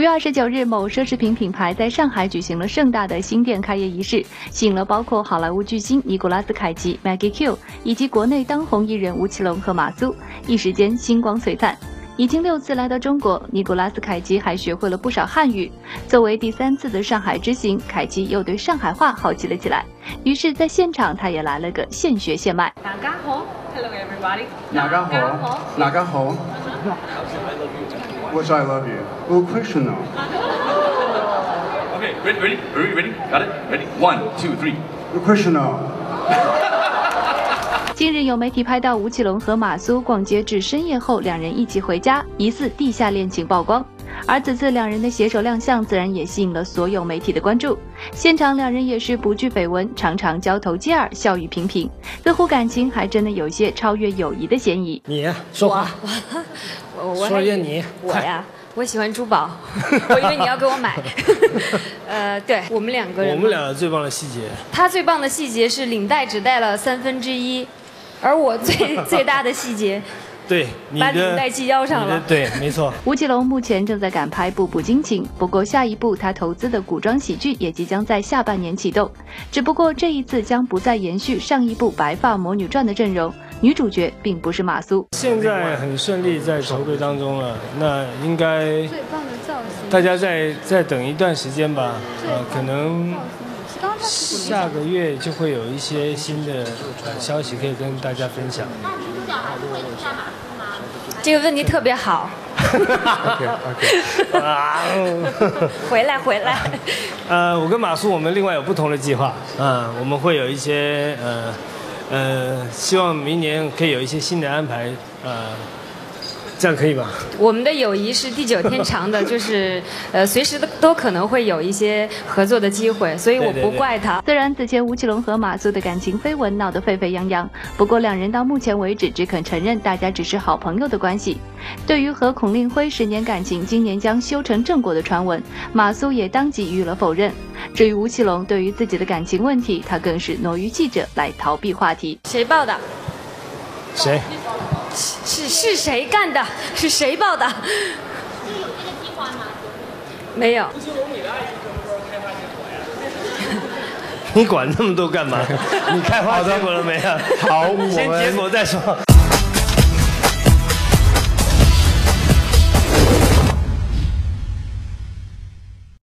月二十九日，某奢侈品品牌在上海举行了盛大的新店开业仪式，吸引了包括好莱坞巨星尼古拉斯凯奇、Maggie Q 以及国内当红艺人吴奇隆和马苏，一时间星光璀璨。已经六次来到中国，尼古拉斯凯奇还学会了不少汉语。作为第三次的上海之行，凯奇又对上海话好奇了起来。于是，在现场他也来了个现学现卖。大家好，Hello everybody。大家好，大家好。Which I love you. Oh, Krishna. Okay, ready, ready, ready, ready, got it, ready. One, two, three. Krishna. 近日有媒体拍到吴奇隆和马苏逛街至深夜后，两人一起回家，疑似地下恋情曝光。而此次两人的携手亮相，自然也吸引了所有媒体的关注。现场两人也是不惧绯闻，常常交头接耳，笑语频频，似乎感情还真的有些超越友谊的嫌疑。你说话，我我说一个你，我呀，我喜欢珠宝，我以为你要给我买。呃，对我们两个人，我们俩最棒的细节，他最棒的细节是领带只带了三分之一，而我最最大的细节。对，把领带系腰上了。对，没错。吴奇隆目前正在赶拍《步步惊情》，不过下一部他投资的古装喜剧也即将在下半年启动。只不过这一次将不再延续上一部《白发魔女传》的阵容，女主角并不是马苏。现在很顺利，在筹备当中了。那应该最棒的造型，大家再再等一段时间吧。呃，可能下个月就会有一些新的消息可以跟大家分享。这个问题特别好。OK OK。啊，回来回来。呃，我跟马苏我们另外有不同的计划。嗯，我们会有一些呃呃，希望明年可以有一些新的安排。呃。这样可以吗？我们的友谊是地久天长的，就是呃，随时都都可能会有一些合作的机会，所以我不怪他。虽然此前吴奇隆和马苏的感情绯闻闹得沸沸扬扬，不过两人到目前为止只肯承认大家只是好朋友的关系。对于和孔令辉十年感情今年将修成正果的传闻，马苏也当即予了否认。至于吴奇隆对于自己的感情问题，他更是挪于记者来逃避话题。谁报的？谁？是是谁干的？是谁报的？是有这个计划吗？没有。你管那么多干嘛？你开花结果了没有？好，我 先结果再说。